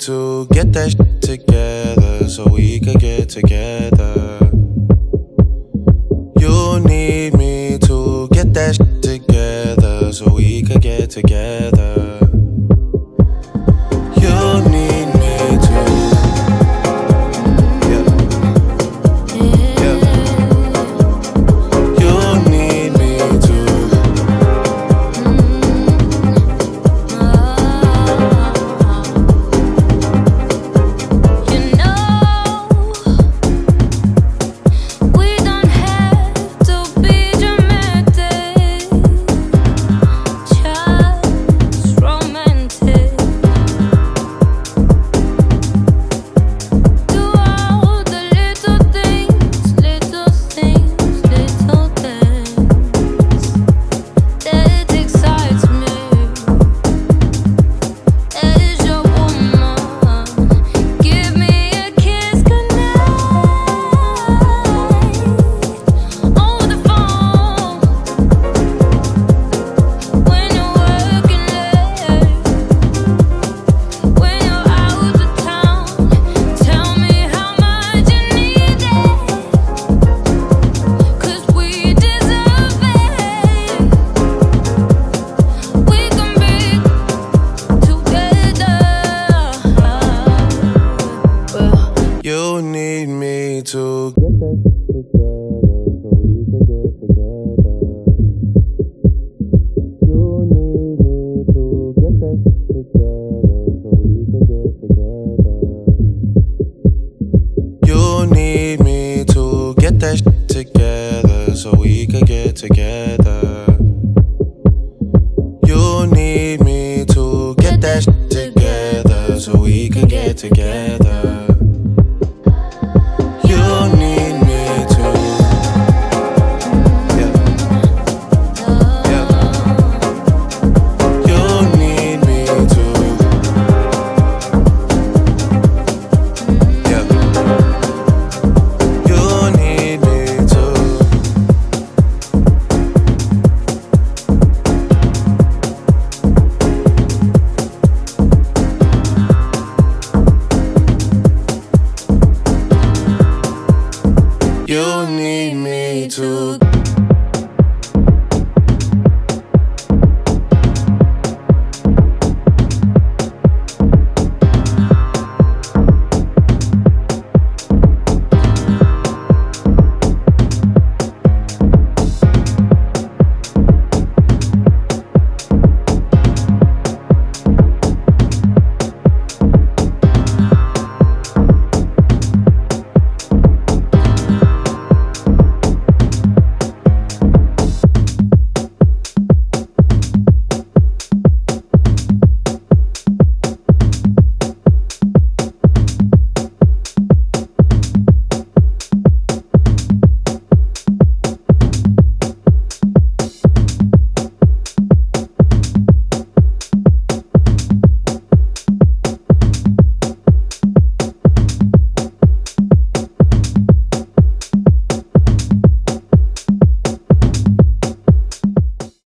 to get that shit together so we can get together. You need me to get that shit together so we can get together. you need me to get that together so we can get together. You need me to